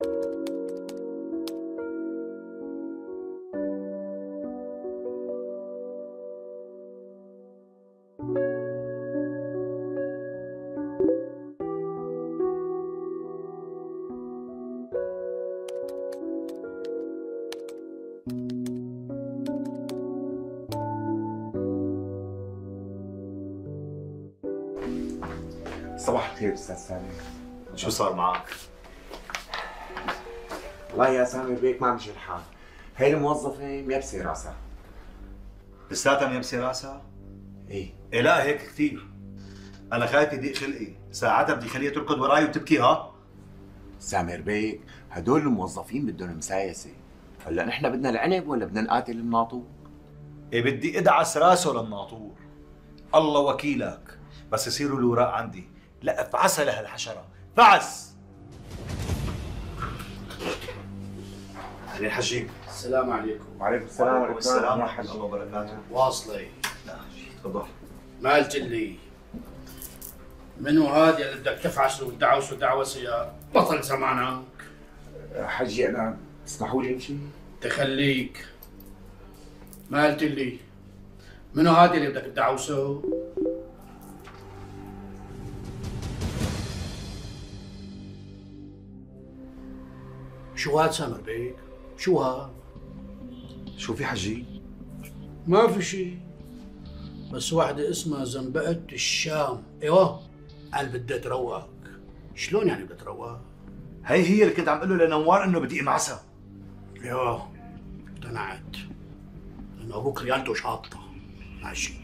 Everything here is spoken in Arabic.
صباح الخير أستاذ سامي شو صار معك؟ والله يا سامي بيك ما مشي الحال. هي الموظفة ميبسة راسها. لساتها ميبسي راسها؟ إيه إيه لا هيك كثير أنا خايف يضيق خلقي. ساعتها بدي خليها تركض وراي وتبكي ها؟ سامر بيك هدول الموظفين بدهم مسايسة. هلأ نحن بدنا العنب ولا بدنا نقاتل الناطور؟ إيه بدي إدعس راسه للناطور الله وكيلك. بس يصيروا الوراق عندي. لأ افعسها لهالحشرة. فعس أهلين حجيك السلام عليكم. وعليكم السلام ورحمة الله وبركاته. واصلي لا تفضل. ما قلت لي منو هذا اللي بدك تفعس وتدعوس ودعوس يا بطل زمانك؟ حجي أنا اسمحوا لي أمشي؟ تخليك. ما قلت لي منو هذا اللي بدك تدعوسه؟ شو هاد سامر بيك؟ شو هاد؟ شو في حجي؟ ما في شيء بس واحدة اسمها زنبقة الشام إيوه قال بدها تروق شلون يعني بدها تروق؟ هي هي اللي كنت عم أقول له لنوار إنه بدي إمعسها إيوه اقتنعت لأنه أبوك ريالته شاطة ماشي